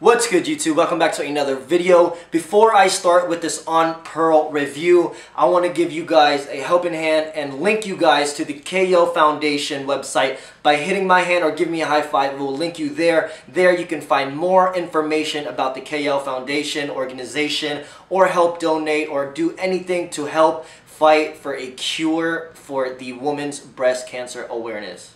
What's good YouTube? Welcome back to another video. Before I start with this Aunt Pearl review, I want to give you guys a helping hand and link you guys to the Kay Yow Foundation website by hitting my hand or giving me a high five. We'll link you there. There you can find more information about the Kay Yow Foundation organization or help donate or do anything to help fight for a cure for the women's breast cancer awareness.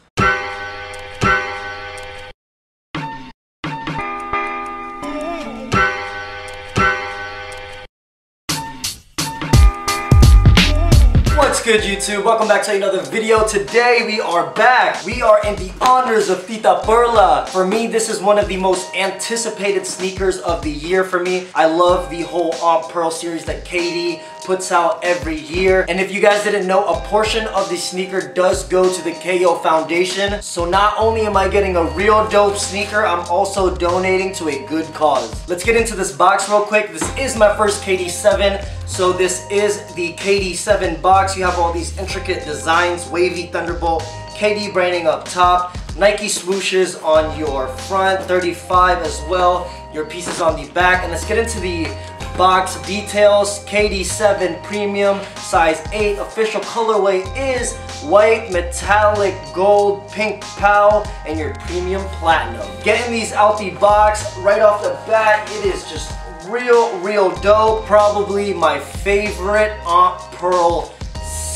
Good YouTube? Welcome back to another video. Today we are back. We are in the honors of Tita Perla. For me, this is one of the most anticipated sneakers of the year for me. I love the whole Aunt Pearl series that KD puts out every year. And if you guys didn't know, a portion of the sneaker does go to the Kay Yow Foundation. So not only am I getting a real dope sneaker, I'm also donating to a good cause. Let's get into this box real quick. This is my first KD7. So this is the KD7 box. You have all these intricate designs, wavy Thunderbolt, KD branding up top, Nike swooshes on your front, 35 as well, your pieces on the back. And let's get into the box details. KD7 Premium, size 8. Official colorway is white, metallic, gold, pink POW, and your premium platinum. Getting these out the box right off the bat, it is just real, real dope. Probably my favorite Aunt Pearl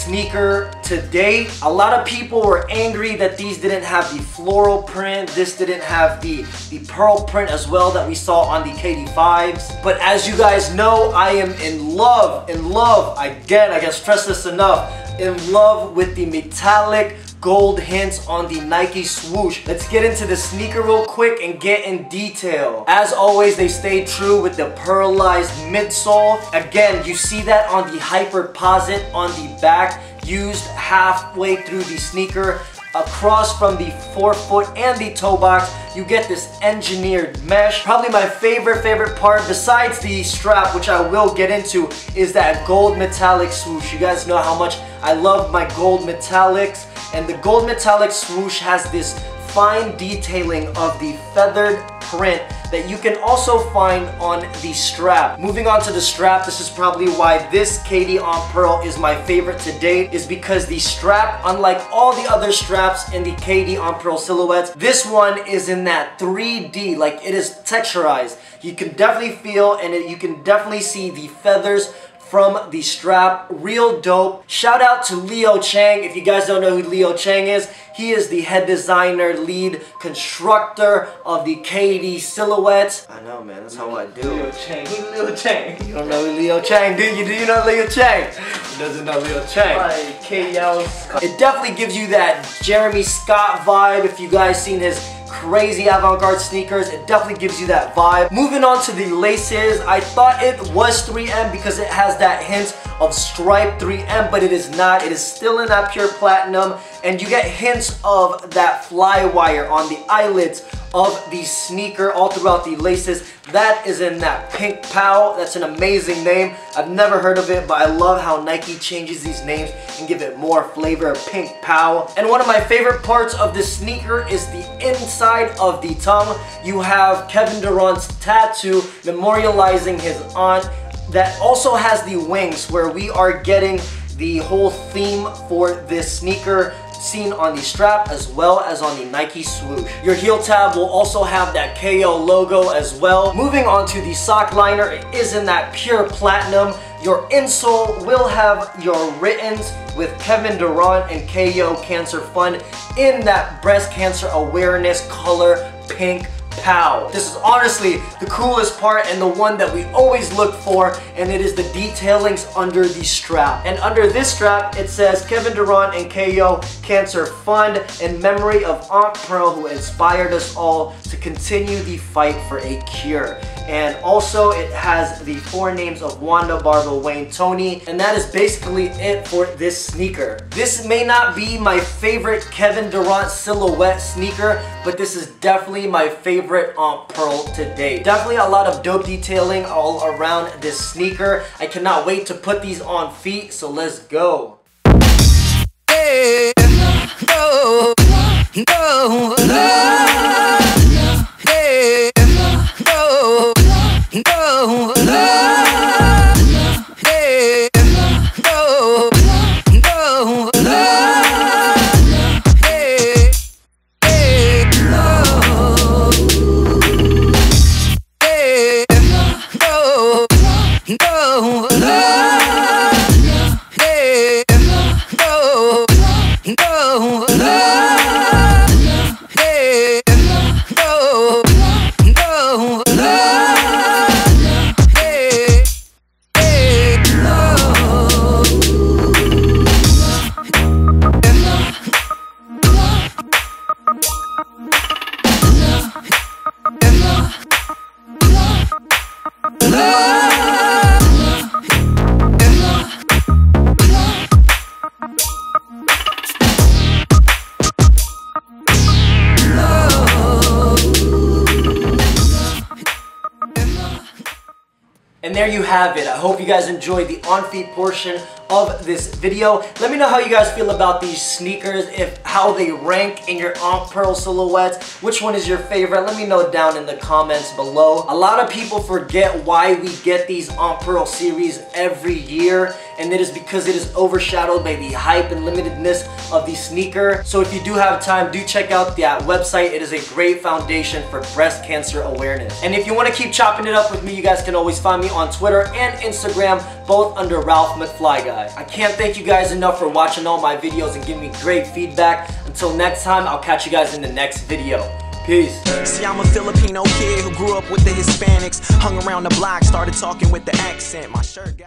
sneaker to date. A lot of people were angry that these didn't have the floral print. This didn't have the, the pearl print as well that we saw on the KD5s. But as you guys know, I am in love, in love, again, I can stress this enough, in love with the metallic gold hints on the Nike swoosh. Let's get into the sneaker real quick and get in detail. As always, they stay true with the pearlized midsole. Again, you see that on the Hyperposit on the back, used halfway through the sneaker across from the forefoot and the toe box you get this engineered mesh probably my favorite favorite part besides the strap which I will get into is that gold metallic swoosh you guys know how much I love my gold metallics and the gold metallic swoosh has this fine detailing of the feathered print that you can also find on the strap. Moving on to the strap, this is probably why this KD Aunt Pearl is my favorite to date, is because the strap, unlike all the other straps in the KD Aunt Pearl silhouettes, this one is in that 3D, like it is texturized. You can definitely feel and it, you can definitely see the feathers from the strap. Real dope. Shout out to Leo Chang. If you guys don't know who Leo Chang is, he is the head designer, lead constructor of the KD silhouettes. I know, man. That's how I do Leo Chang. Leo Chang? You don't know who Leo Chang, do you? Do you know Leo Chang? He doesn't know Leo Chang. Like Kay Yow's. It definitely gives you that Jeremy Scott vibe if you guys seen his crazy avant-garde sneakers. It definitely gives you that vibe. Moving on to the laces, I thought it was 3M because it has that hint of stripe 3M, but it is not. It is still in that pure platinum, and you get hints of that Flywire on the eyelids of the sneaker all throughout the laces. That is in that pink POW. That's an amazing name. I've never heard of it, but I love how Nike changes these names and give it more flavor. Pink POW. And one of my favorite parts of this sneaker is the inside of the tongue. You have Kevin Durant's tattoo memorializing his aunt that also has the wings where we are getting the whole theme for this sneaker seen on the strap as well as on the Nike swoosh. Your heel tab will also have that Kay Yow logo as well. Moving on to the sock liner, it is in that pure platinum. Your insole will have your writtens with Kevin Durant and Kay Yow Cancer Fund in that breast cancer awareness color pink POW. This is honestly the coolest part and the one that we always look for and it is the detailings under the strap. And under this strap it says Kevin Durant and Kay Yow Cancer Fund in memory of Aunt Pearl who inspired us all to continue the fight for a cure. And also it has the four names of Wanda, Barbara, Wayne, Tony and that is basically it for this sneaker. This may not be my favorite Kevin Durant silhouette sneaker but this is definitely my favorite on Aunt Pearl to date. Definitely a lot of dope detailing all around this sneaker. I cannot wait to put these on feet, so let's go. Hey, there you have it. I hope you guys enjoyed the on-feet portion of this video. Let me know how you guys feel about these sneakers, if how they rank in your Aunt Pearl silhouettes, which one is your favorite? Let me know down in the comments below. A lot of people forget why we get these Aunt Pearl series every year, and it is because it is overshadowed by the hype and limitedness of the sneaker. So if you do have time, do check out that website. It is a great foundation for breast cancer awareness. And if you want to keep chopping it up with me, you guys can always find me on Twitter and Instagram, both under Ralph McFly Guy. I can't thank you guys enough for watching all my videos and giving me great feedback. Until next time, I'll catch you guys in the next video. Peace. See, I'm a Filipino kid who grew up with the Hispanics, hung around the block, started talking with the accent. My shirt got